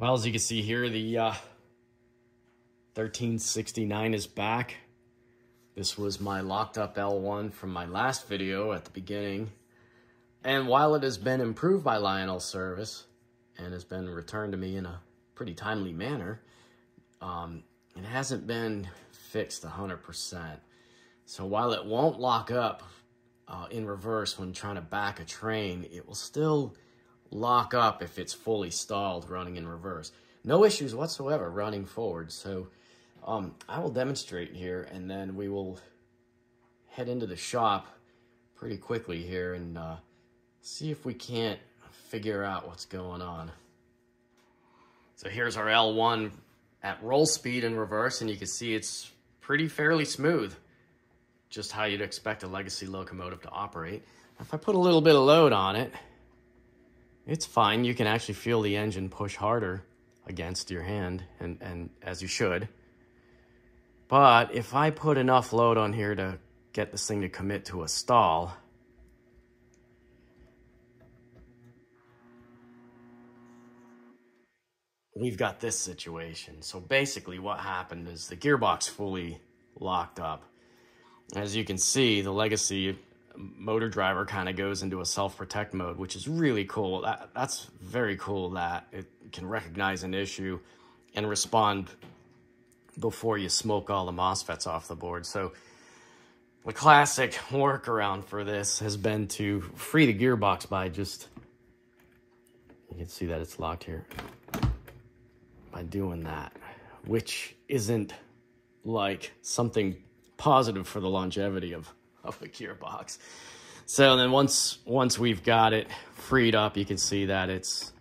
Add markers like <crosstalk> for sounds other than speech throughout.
Well, as you can see here, the uh, 1369 is back. This was my locked up L1 from my last video at the beginning. And while it has been improved by Lionel Service and has been returned to me in a pretty timely manner, um, it hasn't been fixed 100%. So while it won't lock up uh, in reverse when trying to back a train, it will still lock up if it's fully stalled running in reverse. No issues whatsoever running forward. So um, I will demonstrate here and then we will head into the shop pretty quickly here and uh, see if we can't figure out what's going on. So here's our L1 at roll speed in reverse and you can see it's pretty fairly smooth. Just how you'd expect a legacy locomotive to operate. If I put a little bit of load on it, it's fine. You can actually feel the engine push harder against your hand, and, and as you should. But if I put enough load on here to get this thing to commit to a stall, we've got this situation. So basically what happened is the gearbox fully locked up. As you can see, the Legacy motor driver kind of goes into a self-protect mode, which is really cool. That, that's very cool that it can recognize an issue and respond before you smoke all the MOSFETs off the board. So the classic workaround for this has been to free the gearbox by just, you can see that it's locked here, by doing that, which isn't like something positive for the longevity of of the gearbox. So then once once we've got it freed up, you can see that it's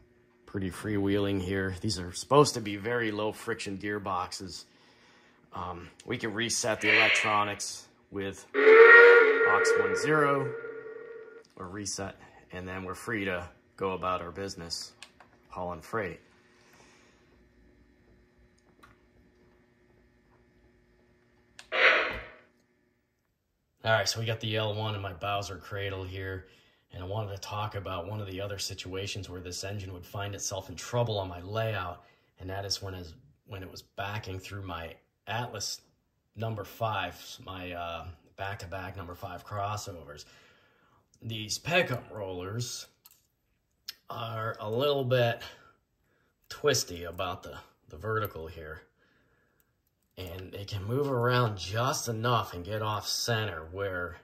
pretty freewheeling here. These are supposed to be very low friction gearboxes. Um, we can reset the electronics with aux 10 or reset, and then we're free to go about our business hauling freight. All right, so we got the L1 in my Bowser cradle here, and I wanted to talk about one of the other situations where this engine would find itself in trouble on my layout, and that is when, when it was backing through my Atlas number five, my uh, back-to-back -back number five crossovers. These pickup rollers are a little bit twisty about the, the vertical here and they can move around just enough and get off center where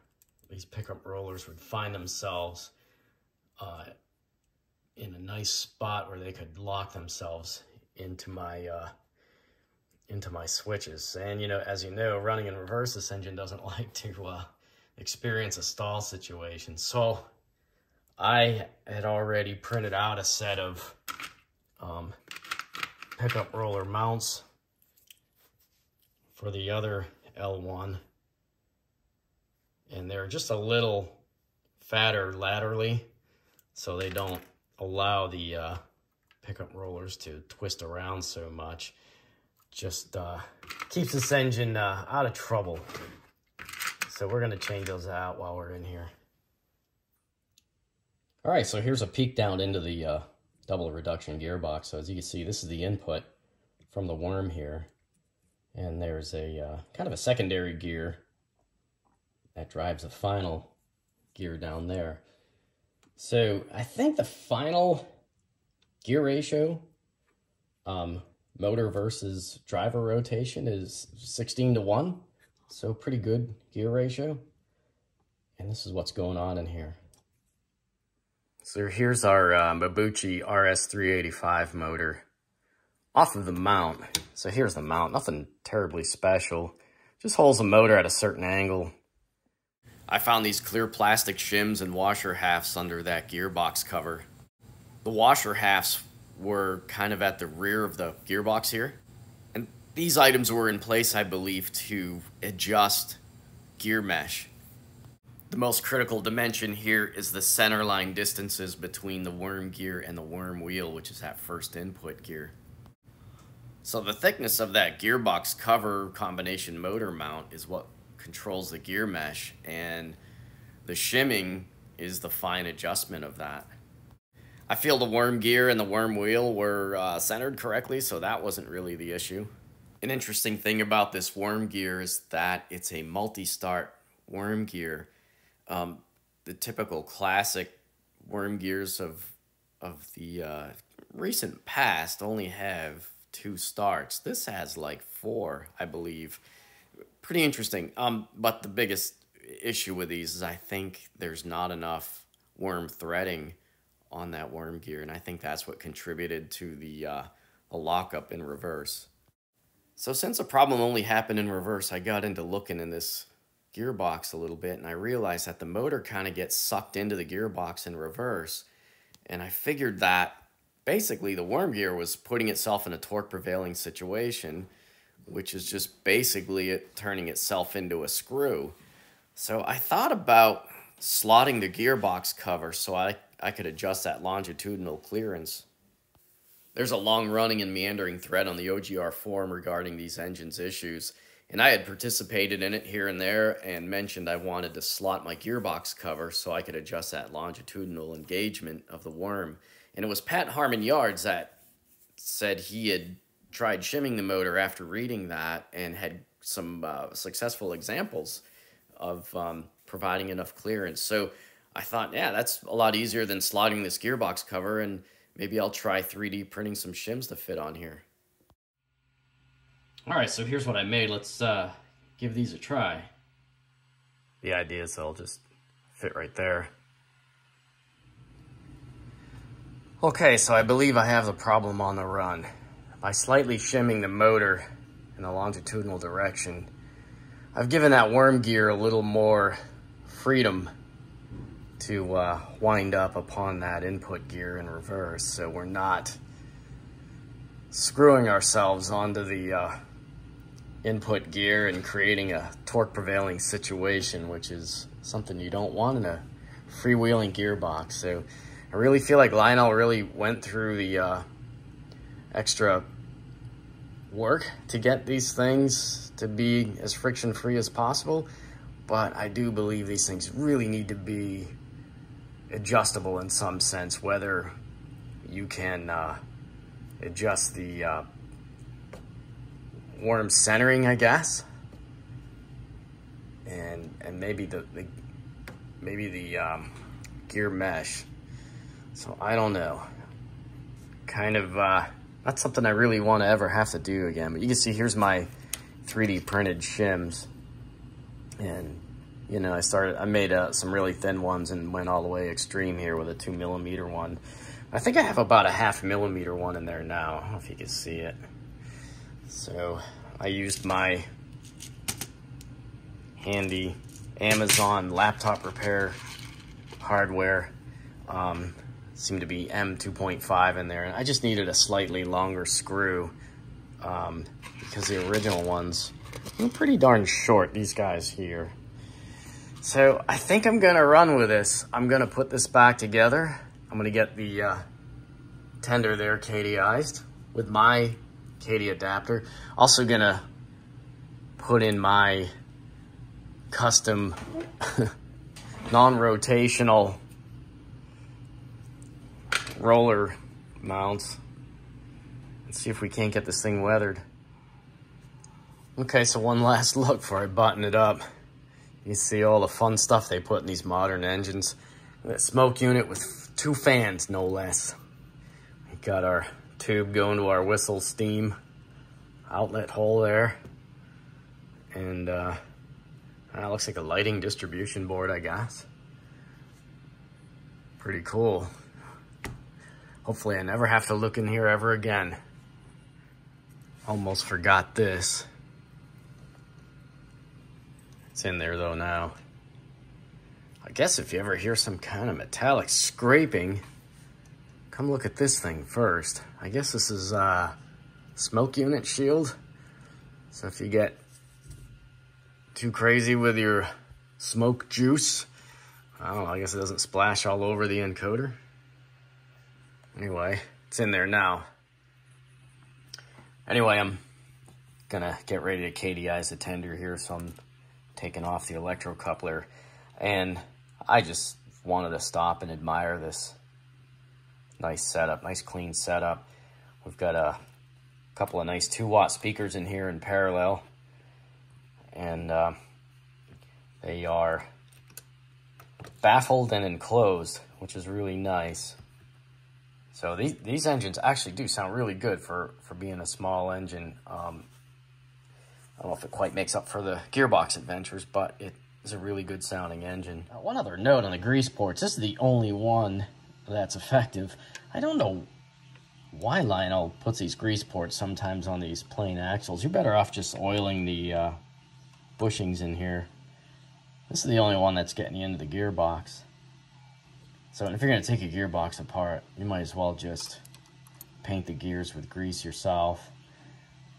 these pickup rollers would find themselves uh, in a nice spot where they could lock themselves into my uh, into my switches. And you know, as you know, running in reverse, this engine doesn't <laughs> like to uh, experience a stall situation. So I had already printed out a set of um, pickup roller mounts for the other L1. And they're just a little fatter laterally, so they don't allow the uh, pickup rollers to twist around so much. Just uh, keeps this engine uh, out of trouble. So we're gonna change those out while we're in here. All right, so here's a peek down into the uh, double reduction gearbox. So as you can see, this is the input from the worm here. And there's a uh, kind of a secondary gear that drives the final gear down there. So I think the final gear ratio, um, motor versus driver rotation is 16 to 1. So pretty good gear ratio. And this is what's going on in here. So here's our uh, Mabuchi RS385 motor off of the mount. So here's the mount, nothing terribly special. Just holds the motor at a certain angle. I found these clear plastic shims and washer halves under that gearbox cover. The washer halves were kind of at the rear of the gearbox here. And these items were in place, I believe, to adjust gear mesh. The most critical dimension here is the center line distances between the worm gear and the worm wheel, which is that first input gear. So the thickness of that gearbox cover combination motor mount is what controls the gear mesh and the shimming is the fine adjustment of that. I feel the worm gear and the worm wheel were uh, centered correctly, so that wasn't really the issue. An interesting thing about this worm gear is that it's a multi-start worm gear. Um, the typical classic worm gears of of the uh, recent past only have two starts. This has like four, I believe. Pretty interesting. Um, but the biggest issue with these is I think there's not enough worm threading on that worm gear, and I think that's what contributed to the uh, the lockup in reverse. So since the problem only happened in reverse, I got into looking in this gearbox a little bit, and I realized that the motor kind of gets sucked into the gearbox in reverse, and I figured that basically the worm gear was putting itself in a torque prevailing situation, which is just basically it turning itself into a screw. So I thought about slotting the gearbox cover so I, I could adjust that longitudinal clearance. There's a long running and meandering thread on the OGR forum regarding these engines issues, and I had participated in it here and there and mentioned I wanted to slot my gearbox cover so I could adjust that longitudinal engagement of the worm. And it was Pat Harmon Yards that said he had tried shimming the motor after reading that and had some uh, successful examples of um, providing enough clearance. So I thought, yeah, that's a lot easier than slotting this gearbox cover, and maybe I'll try 3D printing some shims to fit on here. All right, so here's what I made. Let's uh, give these a try. The idea is they'll just fit right there. Okay, so I believe I have the problem on the run. By slightly shimming the motor in a longitudinal direction, I've given that worm gear a little more freedom to uh, wind up upon that input gear in reverse so we're not screwing ourselves onto the uh, input gear and creating a torque prevailing situation which is something you don't want in a freewheeling gearbox so I really feel like Lionel really went through the uh, extra work to get these things to be as friction free as possible. But I do believe these things really need to be adjustable in some sense, whether you can uh, adjust the uh, worm centering, I guess, and and maybe the, the maybe the um, gear mesh. So I don't know. Kind of, uh, not something I really want to ever have to do again. But you can see here's my 3D printed shims. And, you know, I started, I made uh, some really thin ones and went all the way extreme here with a two millimeter one. I think I have about a half millimeter one in there now. If you can see it. So I used my handy Amazon laptop repair hardware. Um, seemed to be M2.5 in there. And I just needed a slightly longer screw um, because the original ones were pretty darn short, these guys here. So I think I'm gonna run with this. I'm gonna put this back together. I'm gonna get the uh, tender there KDized with my Kadee adapter. Also gonna put in my custom <laughs> non-rotational roller mounts. Let's see if we can't get this thing weathered. Okay, so one <laughs> last look before I button it up. You see all the fun stuff they put in these modern engines. That smoke unit with two fans, no less. We got our tube going to our whistle steam outlet hole there. And uh, that looks like a lighting distribution board, I guess. Pretty cool. Hopefully I never have to look in here ever again. Almost forgot this. It's in there though now. I guess if you ever hear some kind of metallic scraping, come look at this thing first. I guess this is a uh, smoke unit shield. So if you get too crazy with your smoke juice, I don't know, I guess it doesn't splash all over the encoder. Anyway, it's in there now. Anyway, I'm gonna get ready to KDize the tender here, so I'm taking off the electrocoupler. And I just wanted to stop and admire this nice setup, nice clean setup. We've got a couple of nice 2 watt speakers in here in parallel. And uh, they are baffled and enclosed, which is really nice. So these, these engines actually do sound really good for, for being a small engine. Um, I don't know if it quite makes up for the gearbox adventures, but it is a really good sounding engine. Now, one other note on the grease ports. This is the only one that's effective. I don't know why Lionel puts these grease ports sometimes on these plain axles. You're better off just oiling the uh, bushings in here. This is the only one that's getting you into the gearbox. So if you're going to take a gearbox apart, you might as well just paint the gears with grease yourself.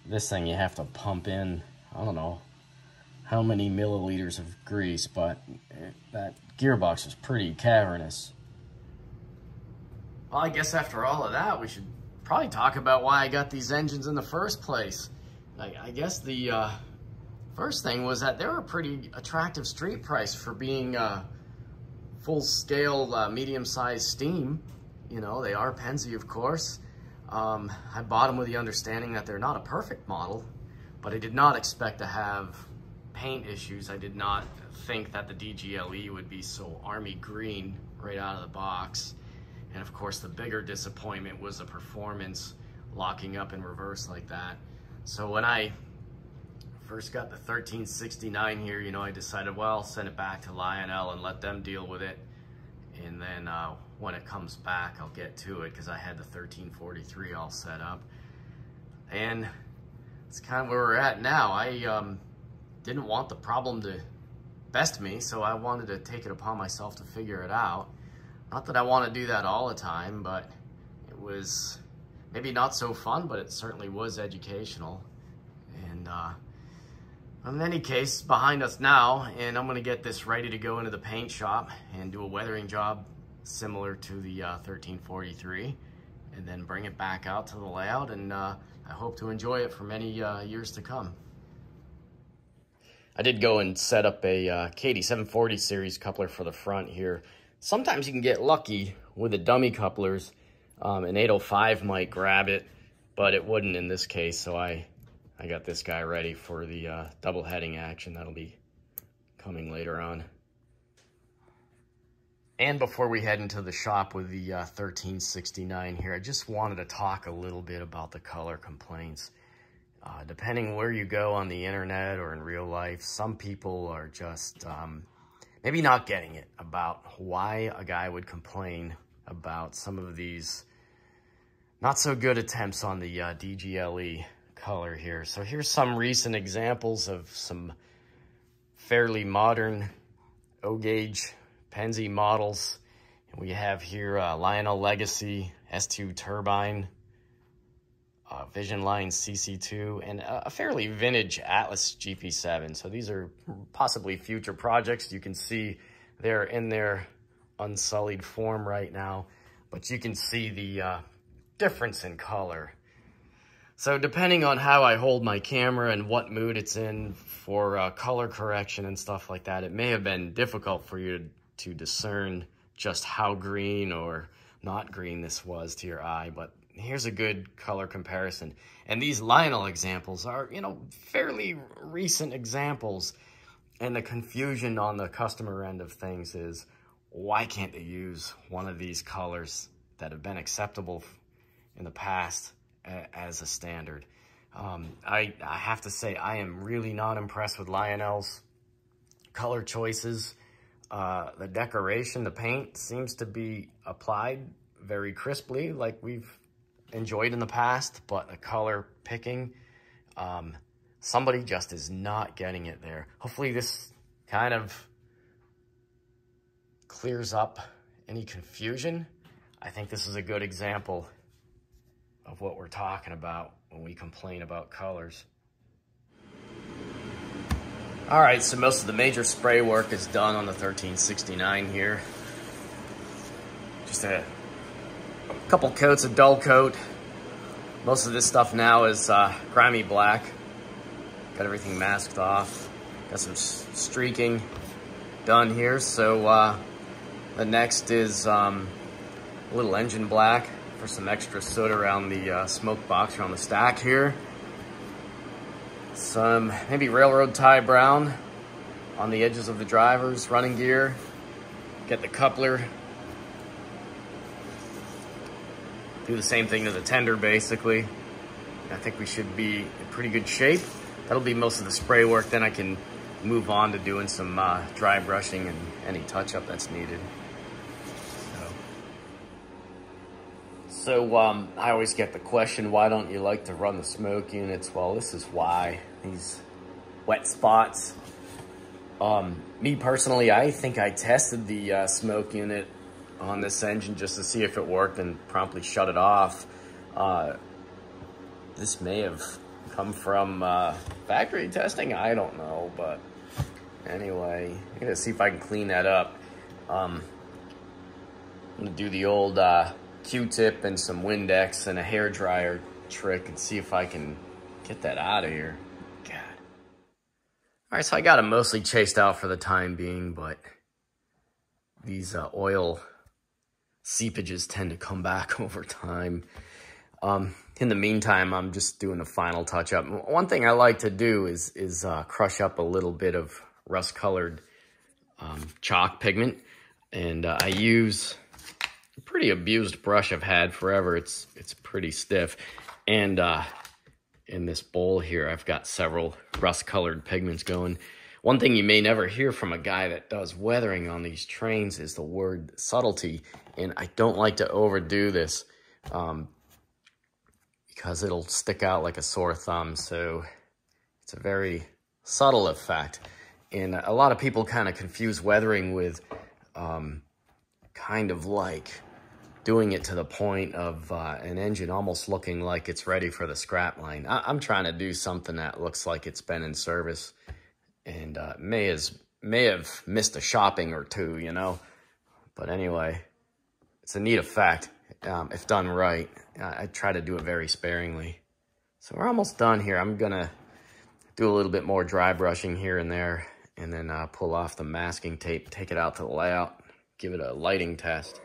This thing you have to pump in, I don't know how many milliliters of grease, but that gearbox is pretty cavernous. Well, I guess after all of that, we should probably talk about why I got these engines in the first place. I, I guess the uh, first thing was that they were a pretty attractive street price for being uh, full-scale, uh, medium-sized steam. You know, they are Pennsy, of course. Um, I bought them with the understanding that they're not a perfect model, but I did not expect to have paint issues. I did not think that the DGLE would be so army green right out of the box. And of course, the bigger disappointment was the performance locking up in reverse like that. So when I first got the 1369 here, you know, I decided, well, I'll send it back to Lionel and let them deal with it. And then uh, when it comes back, I'll get to it because I had the 1343 all set up. And it's kind of where we're at now. I um, didn't want the problem to best me, so I wanted to take it upon myself to figure it out. Not that I want to do that all the time, but it was maybe not so fun, but it certainly was educational. And uh, in any case, behind us now, and I'm going to get this ready to go into the paint shop and do a weathering job similar to the uh, 1343, and then bring it back out to the layout, and uh, I hope to enjoy it for many uh, years to come. I did go and set up a uh, Kadee 740 series coupler for the front here sometimes you can get lucky with the dummy couplers. Um, an 805 might grab it, but it wouldn't in this case. So I, I got this guy ready for the uh, double heading action. That'll be coming later on. And before we head into the shop with the uh, 1369 here, I just wanted to talk a little bit about the color complaints. Uh, depending where you go on the internet or in real life, some people are just um, maybe not getting it about why a guy would complain about some of these not so good attempts on the uh, DGLE color here. So here's some recent examples of some fairly modern O-gauge Pennsy models. And we have here uh, Lionel Legacy S2 turbine uh, Vision Line CC2, and a fairly vintage Atlas GP7. So these are possibly future projects. You can see they're in their unsullied form right now, but you can see the uh, difference in color. So depending on how I hold my camera and what mood it's in for uh, color correction and stuff like that, it may have been difficult for you to, to discern just how green or not green this was to your eye, but here's a good color comparison. And these Lionel examples are, you know, fairly recent examples. And the confusion on the customer end of things is, why can't they use one of these colors that have been acceptable in the past as a standard? Um, I, I have to say, I am really not impressed with Lionel's color choices. Uh, the decoration, the paint seems to be applied very crisply like we've enjoyed in the past, but the color picking, um, somebody just is not getting it there. Hopefully this kind of clears up any confusion. I think this is a good example of what we're talking about when we complain about colors. All right, so most of the major spray work is done on the 1369 here. Just a couple coats of dull coat. Most of this stuff now is uh, grimy black. Got everything masked off. Got some streaking done here. So uh, the next is um, a little engine black for some extra soot around the uh, smoke box around the stack here. Some maybe railroad tie brown on the edges of the drivers, running gear. Get the coupler. Do the same thing to the tender basically. I think we should be in pretty good shape. That'll be most of the spray work. Then I can move on to doing some uh, dry brushing and any touch up that's needed. So, um, I always get the question, why don't you like to run the smoke units? Well, this is why. These wet spots. Um, me personally, I think I tested the uh, smoke unit on this engine just to see if it worked and promptly shut it off. Uh, this may have come from uh, factory testing. I don't know, but anyway, I'm gonna see if I can clean that up. Um, I'm gonna do the old uh, Q-tip and some Windex and a hair dryer trick and see if I can get that out of here. God. All right, so I got them mostly chased out for the time being, but these uh, oil seepages tend to come back <laughs> over time. Um, in the meantime, I'm just doing a final touch up. One thing I like to do is, is uh, crush up a little bit of rust colored um, chalk pigment. And uh, I use pretty abused brush I've had forever. It's, it's pretty stiff. And uh, in this bowl here, I've got several rust colored pigments going. One thing you may never hear from a guy that does weathering on these trains is the word subtlety. And I don't like to overdo this. Um, because it'll stick out like a sore thumb. So it's a very subtle effect. And a lot of people kind of confuse weathering with um, kind of like doing it to the point of uh, an engine almost looking like it's ready for the scrap line. I am trying to do something that looks like it's been in service and uh, may, has, may have missed a shopping or two, you know. But anyway, it's a neat effect um, if done right. I, I try to do it very sparingly. So we're almost done here. I'm gonna do a little bit more dry brushing here and there and then uh, pull off the masking tape, take it out to the layout, give it a lighting test.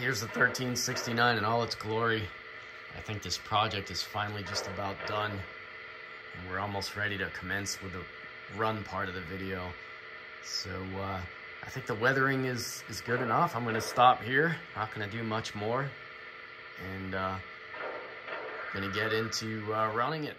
Here's the 1369 in all its glory. I think this project is finally just about done. And we're almost ready to commence with the run part of the video. So uh, I think the weathering is, is good enough. I'm gonna stop here. Not gonna do much more. And uh, gonna get into uh, running it.